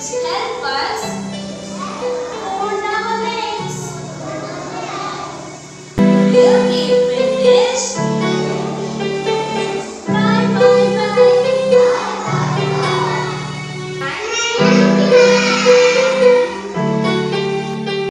which help us